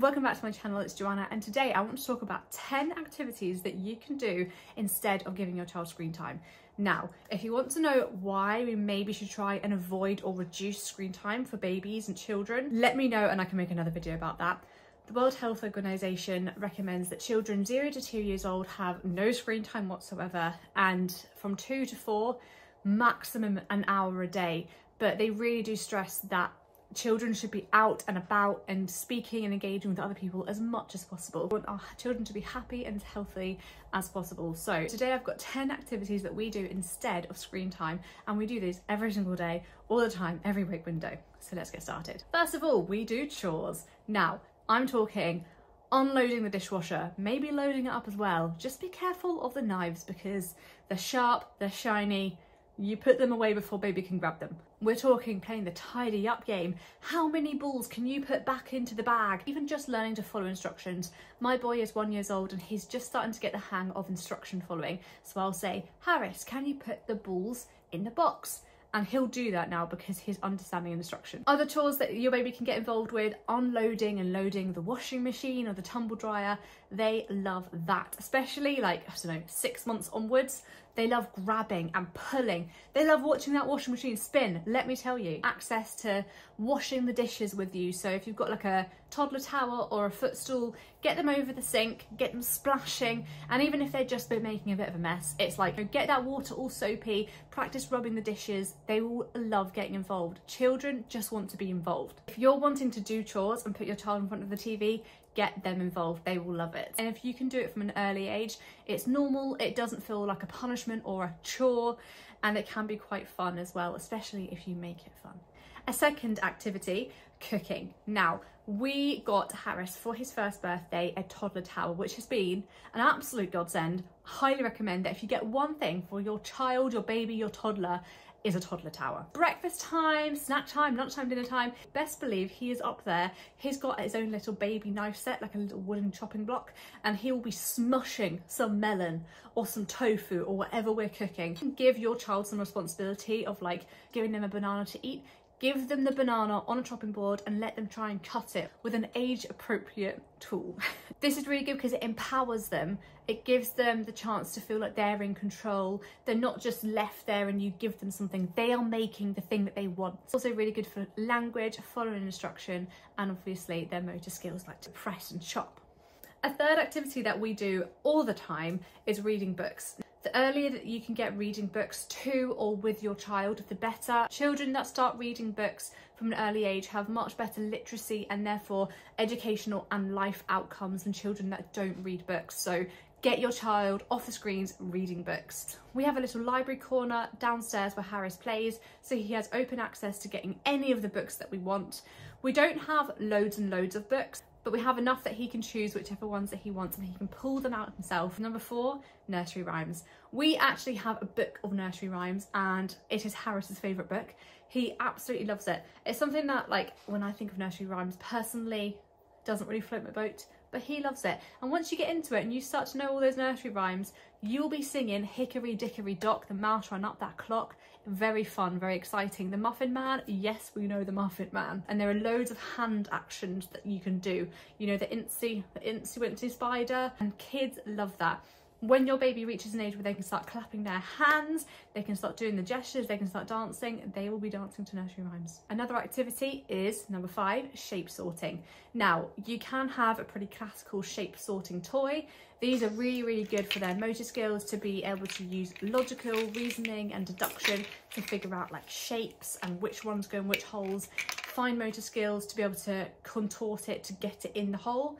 Welcome back to my channel, it's Joanna and today I want to talk about 10 activities that you can do instead of giving your child screen time. Now, if you want to know why we maybe should try and avoid or reduce screen time for babies and children, let me know and I can make another video about that. The World Health Organization recommends that children 0 to 2 years old have no screen time whatsoever and from 2 to 4 maximum an hour a day but they really do stress that children should be out and about and speaking and engaging with other people as much as possible. We want our children to be happy and healthy as possible. So today I've got 10 activities that we do instead of screen time and we do these every single day, all the time, every wake window. So let's get started. First of all, we do chores. Now, I'm talking unloading the dishwasher, maybe loading it up as well. Just be careful of the knives because they're sharp, they're shiny, you put them away before baby can grab them. We're talking playing the tidy up game. How many balls can you put back into the bag? Even just learning to follow instructions. My boy is one years old and he's just starting to get the hang of instruction following. So I'll say, Harris, can you put the balls in the box? and he'll do that now because he's understanding instruction. Other chores that your baby can get involved with, unloading and loading the washing machine or the tumble dryer, they love that, especially like, I don't know, six months onwards. They love grabbing and pulling. They love watching that washing machine spin, let me tell you. Access to washing the dishes with you. So if you've got like a toddler tower or a footstool, get them over the sink, get them splashing. And even if they're just been making a bit of a mess, it's like get that water all soapy, practice rubbing the dishes. They will love getting involved. Children just want to be involved. If you're wanting to do chores and put your child in front of the TV, get them involved they will love it. And if you can do it from an early age it's normal it doesn't feel like a punishment or a chore and it can be quite fun as well especially if you make it fun. A second activity cooking. Now we got Harris for his first birthday a toddler tower which has been an absolute godsend. Highly recommend that if you get one thing for your child your baby your toddler is a toddler tower. Breakfast time, snack time, lunchtime, dinner time. Best believe he is up there. He's got his own little baby knife set, like a little wooden chopping block, and he will be smushing some melon or some tofu or whatever we're cooking. Give your child some responsibility of like giving them a banana to eat give them the banana on a chopping board and let them try and cut it with an age appropriate tool. this is really good because it empowers them. It gives them the chance to feel like they're in control. They're not just left there and you give them something. They are making the thing that they want. It's also really good for language, following instruction, and obviously their motor skills like to press and chop. A third activity that we do all the time is reading books. The earlier that you can get reading books to or with your child, the better. Children that start reading books from an early age have much better literacy and therefore educational and life outcomes than children that don't read books. So get your child off the screens reading books. We have a little library corner downstairs where Harris plays, so he has open access to getting any of the books that we want. We don't have loads and loads of books, but we have enough that he can choose whichever ones that he wants and he can pull them out himself. Number four, nursery rhymes. We actually have a book of nursery rhymes and it is Harris's favourite book. He absolutely loves it. It's something that like when I think of nursery rhymes personally doesn't really float my boat but he loves it. And once you get into it and you start to know all those nursery rhymes, you'll be singing Hickory Dickory Dock, the mouse ran up that clock. Very fun, very exciting. The Muffin Man, yes, we know the Muffin Man. And there are loads of hand actions that you can do. You know, the Incy, the Incy Wincy Spider, and kids love that when your baby reaches an age where they can start clapping their hands, they can start doing the gestures, they can start dancing, they will be dancing to nursery rhymes. Another activity is number five, shape sorting. Now, you can have a pretty classical shape sorting toy. These are really, really good for their motor skills to be able to use logical reasoning and deduction to figure out like shapes and which ones go in which holes, fine motor skills to be able to contort it to get it in the hole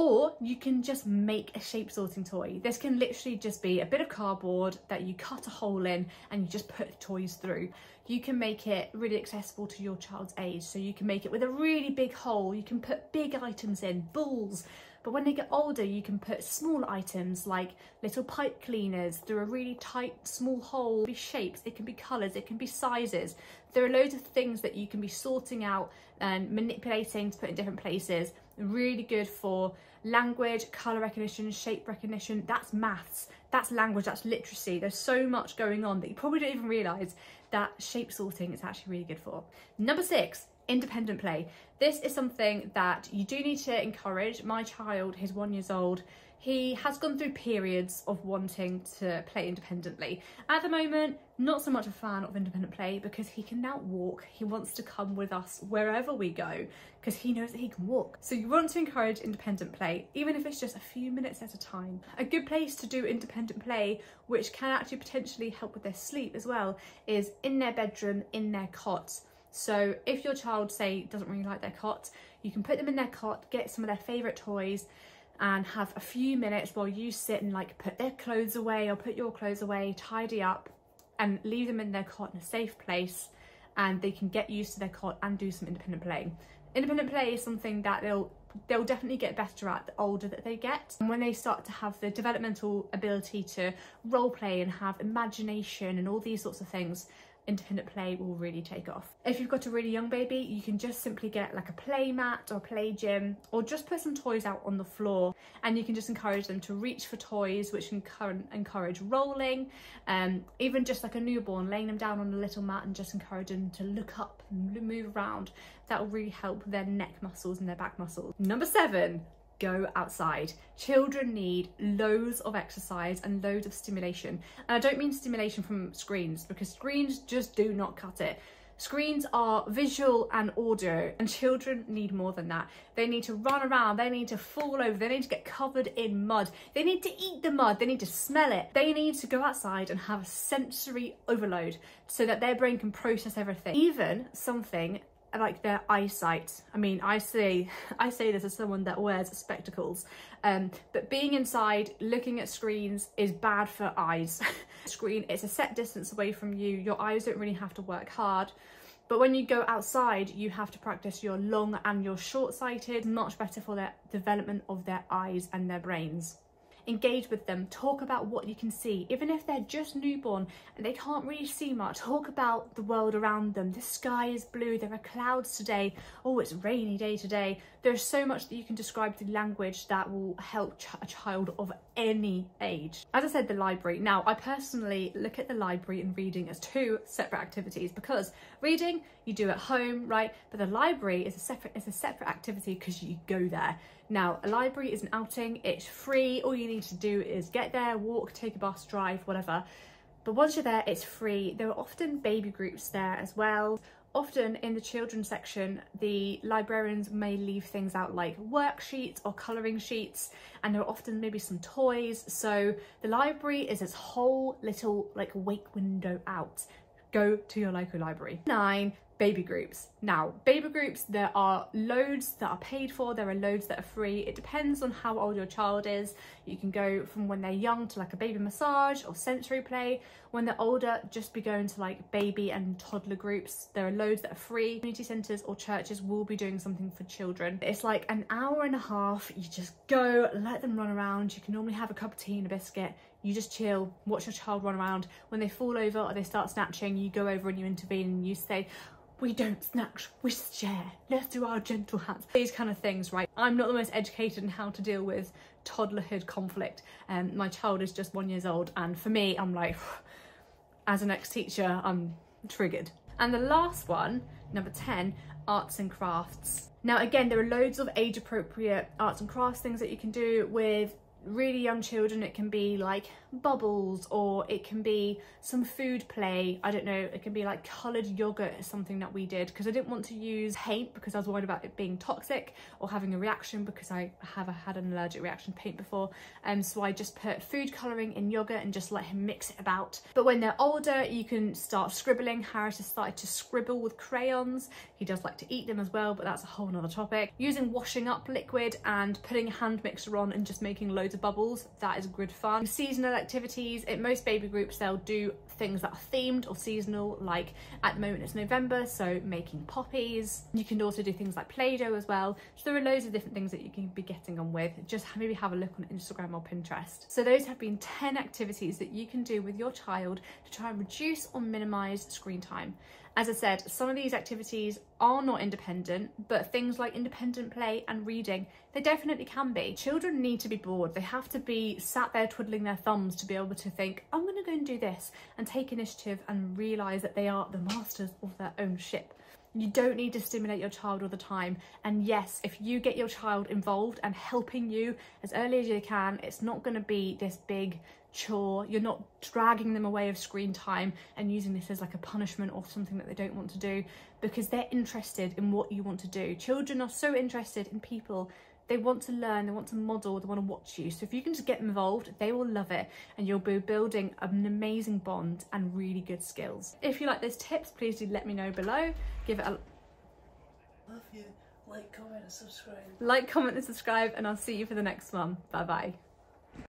or you can just make a shape sorting toy. This can literally just be a bit of cardboard that you cut a hole in and you just put toys through. You can make it really accessible to your child's age. So you can make it with a really big hole. You can put big items in, balls, but when they get older, you can put small items like little pipe cleaners through a really tight, small hole. It can be shapes, it can be colours, it can be sizes. There are loads of things that you can be sorting out and manipulating to put in different places. Really good for language, colour recognition, shape recognition. That's maths, that's language, that's literacy. There's so much going on that you probably don't even realise that shape sorting is actually really good for. Number six, independent play. This is something that you do need to encourage. My child, he's one years old, he has gone through periods of wanting to play independently. At the moment, not so much a fan of independent play because he can now walk. He wants to come with us wherever we go because he knows that he can walk. So you want to encourage independent play, even if it's just a few minutes at a time. A good place to do independent play, which can actually potentially help with their sleep as well, is in their bedroom, in their cot. So if your child, say, doesn't really like their cot, you can put them in their cot, get some of their favourite toys, and have a few minutes while you sit and like put their clothes away or put your clothes away, tidy up and leave them in their cot in a safe place and they can get used to their cot and do some independent play. Independent play is something that they'll they'll definitely get better at the older that they get. And when they start to have the developmental ability to role play and have imagination and all these sorts of things, independent play will really take off. If you've got a really young baby, you can just simply get like a play mat or play gym or just put some toys out on the floor and you can just encourage them to reach for toys which can encourage rolling, um, even just like a newborn, laying them down on a little mat and just encourage them to look up and move around. That will really help their neck muscles and their back muscles. Number seven, go outside. Children need loads of exercise and loads of stimulation. And I don't mean stimulation from screens because screens just do not cut it. Screens are visual and audio and children need more than that. They need to run around, they need to fall over, they need to get covered in mud, they need to eat the mud, they need to smell it. They need to go outside and have a sensory overload so that their brain can process everything. Even something like their eyesight. I mean, I say I say this as someone that wears spectacles, um, but being inside looking at screens is bad for eyes. Screen, it's a set distance away from you. Your eyes don't really have to work hard. But when you go outside, you have to practice your long and your short-sighted, much better for the development of their eyes and their brains engage with them, talk about what you can see. Even if they're just newborn and they can't really see much, talk about the world around them. The sky is blue, there are clouds today. Oh, it's rainy day today. There's so much that you can describe through language that will help ch a child of any age. As I said, the library. Now, I personally look at the library and reading as two separate activities because reading you do at home, right? But the library is a separate, it's a separate activity because you go there. Now, a library is an outing, it's free. All you need to do is get there, walk, take a bus, drive, whatever. But once you're there, it's free. There are often baby groups there as well. Often in the children's section, the librarians may leave things out like worksheets or colouring sheets, and there are often maybe some toys. So the library is this whole little like wake window out. Go to your local library. Nine, baby groups. Now, baby groups, there are loads that are paid for, there are loads that are free. It depends on how old your child is. You can go from when they're young to like a baby massage or sensory play. When they're older, just be going to like baby and toddler groups. There are loads that are free. Community centres or churches will be doing something for children. It's like an hour and a half. You just go, let them run around. You can normally have a cup of tea and a biscuit you just chill, watch your child run around. When they fall over or they start snatching, you go over and you intervene and you say, we don't snatch, we share. Let's do our gentle hands. These kind of things, right? I'm not the most educated in how to deal with toddlerhood conflict. Um, my child is just one years old and for me, I'm like, as an ex-teacher, I'm triggered. And the last one, number 10, arts and crafts. Now again, there are loads of age appropriate arts and crafts things that you can do with really young children it can be like bubbles or it can be some food play. I don't know it can be like colored yogurt is something that we did because i didn't want to use paint because i was worried about it being toxic or having a reaction because i have had an allergic reaction to paint before. And um, so i just put food coloring in yogurt and just let him mix it about. But when they're older you can start scribbling. Harris has started to scribble with crayons. He does like to eat them as well but that's a whole nother topic. Using washing up liquid and putting a hand mixer on and just making loads loads of bubbles. That is good fun. Seasonal activities. In most baby groups, they'll do things that are themed or seasonal, like at the moment it's November, so making poppies. You can also do things like Play-Doh as well. So there are loads of different things that you can be getting on with. Just maybe have a look on Instagram or Pinterest. So those have been 10 activities that you can do with your child to try and reduce or minimize screen time. As I said, some of these activities are not independent, but things like independent play and reading, they definitely can be. Children need to be bored. They have to be sat there twiddling their thumbs to be able to think, I'm gonna go and do this and take initiative and realise that they are the masters of their own ship. You don't need to stimulate your child all the time. And yes, if you get your child involved and helping you as early as you can, it's not going to be this big chore. You're not dragging them away of screen time and using this as like a punishment or something that they don't want to do because they're interested in what you want to do. Children are so interested in people they want to learn, they want to model, they want to watch you. So if you can just get them involved, they will love it and you'll be building an amazing bond and really good skills. If you like those tips, please do let me know below. Give it a Love you. Like, comment and subscribe. like, comment and subscribe and I'll see you for the next one. Bye bye.